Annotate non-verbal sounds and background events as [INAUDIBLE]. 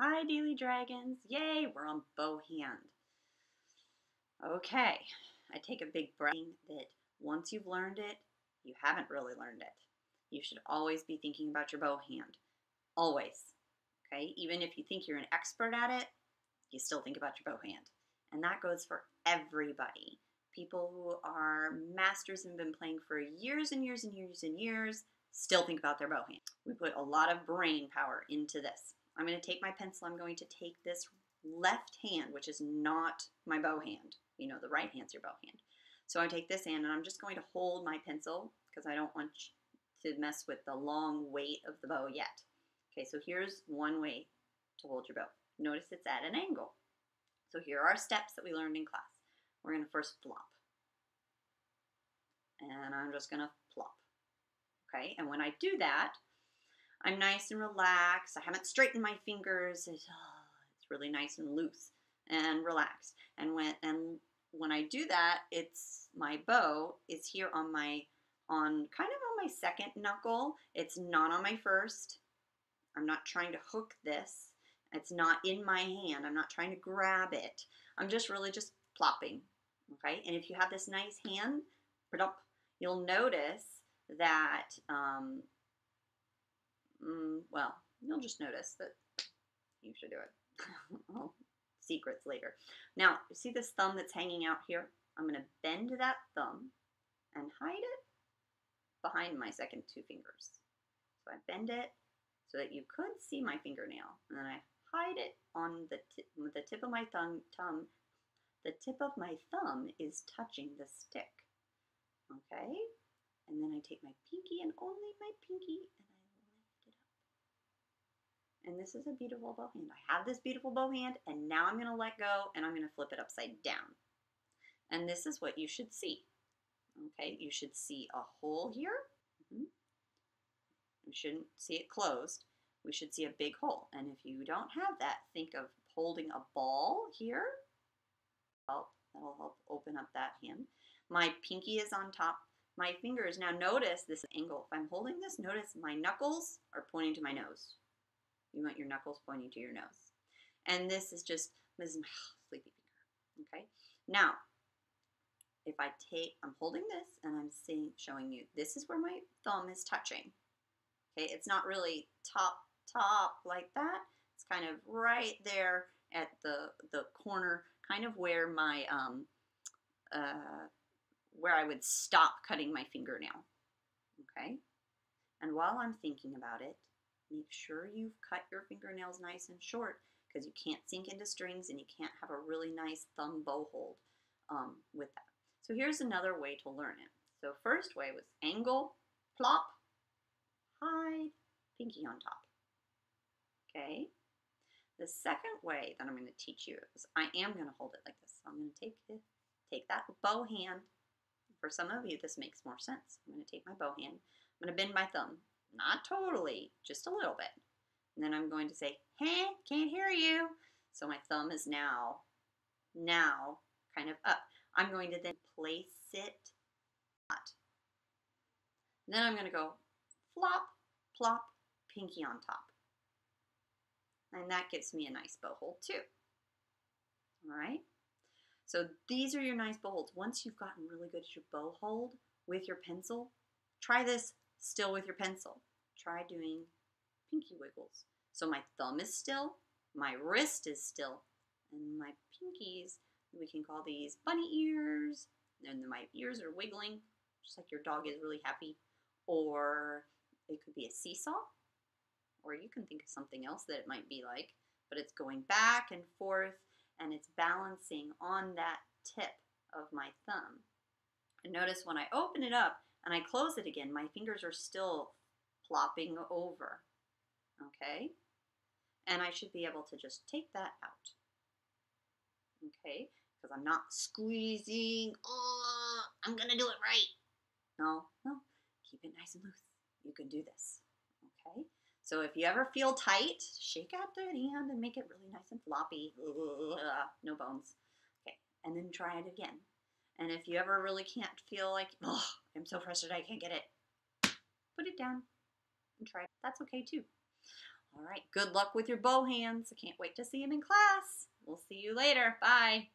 Hi, Dealey Dragons. Yay, we're on bow hand. Okay, I take a big breath that once you've learned it, you haven't really learned it. You should always be thinking about your bow hand. Always. Okay, even if you think you're an expert at it, you still think about your bow hand. And that goes for everybody. People who are masters and been playing for years and years and years and years still think about their bow hand. We put a lot of brain power into this. I'm going to take my pencil, I'm going to take this left hand, which is not my bow hand. You know, the right hand's your bow hand. So I take this hand and I'm just going to hold my pencil because I don't want to mess with the long weight of the bow yet. Okay, so here's one way to hold your bow. Notice it's at an angle. So here are steps that we learned in class. We're going to first flop. And I'm just going to plop. Okay, and when I do that, I'm nice and relaxed. I haven't straightened my fingers. It's, oh, it's really nice and loose and relaxed. And when and when I do that, it's my bow is here on my on kind of on my second knuckle. It's not on my first. I'm not trying to hook this. It's not in my hand. I'm not trying to grab it. I'm just really just plopping. Okay, and if you have this nice hand, you'll notice that um, Mm, well, you'll just notice that you should do it. [LAUGHS] oh, secrets later. Now, you see this thumb that's hanging out here? I'm going to bend that thumb and hide it behind my second two fingers. So I bend it so that you could see my fingernail. And then I hide it on the, the tip of my thumb, thumb. The tip of my thumb is touching the stick. Okay? And then I take my pinky and only my pinky and this is a beautiful bow hand. I have this beautiful bow hand, and now I'm going to let go, and I'm going to flip it upside down. And this is what you should see. Okay, you should see a hole here. Mm -hmm. You shouldn't see it closed. We should see a big hole. And if you don't have that, think of holding a ball here. Well, that'll help open up that hand. My pinky is on top. My fingers, now notice this angle. If I'm holding this, notice my knuckles are pointing to my nose. You want your knuckles pointing to your nose. And this is just, this is my sleepy finger. Okay. Now, if I take, I'm holding this and I'm seeing, showing you, this is where my thumb is touching. Okay. It's not really top, top like that. It's kind of right there at the, the corner, kind of where my, um, uh, where I would stop cutting my fingernail. Okay. And while I'm thinking about it, Make sure you've cut your fingernails nice and short because you can't sink into strings and you can't have a really nice thumb bow hold um, with that. So here's another way to learn it. So first way was angle, plop, hide, pinky on top. Okay? The second way that I'm going to teach you is I am going to hold it like this. So I'm going to take it, take that bow hand. For some of you, this makes more sense. I'm going to take my bow hand. I'm going to bend my thumb not totally, just a little bit. And then I'm going to say, hey, can't hear you. So my thumb is now, now kind of up. I'm going to then place it. Then I'm going to go flop, plop, pinky on top. And that gives me a nice bow hold too. All right. So these are your nice bow holds. Once you've gotten really good at your bow hold with your pencil, try this still with your pencil. Try doing pinky wiggles. So my thumb is still, my wrist is still, and my pinkies, we can call these bunny ears, and my ears are wiggling, just like your dog is really happy. Or it could be a seesaw, or you can think of something else that it might be like, but it's going back and forth and it's balancing on that tip of my thumb. And notice when I open it up, and I close it again, my fingers are still plopping over. Okay? And I should be able to just take that out. Okay? Because I'm not squeezing. Oh, I'm going to do it right. No, no. Keep it nice and loose. You can do this. Okay? So if you ever feel tight, shake out the hand and make it really nice and floppy. Ugh, no bones. Okay, and then try it again. And if you ever really can't feel like, I'm so frustrated I can't get it, put it down and try. That's okay too. All right, good luck with your bow hands. I can't wait to see them in class. We'll see you later. Bye.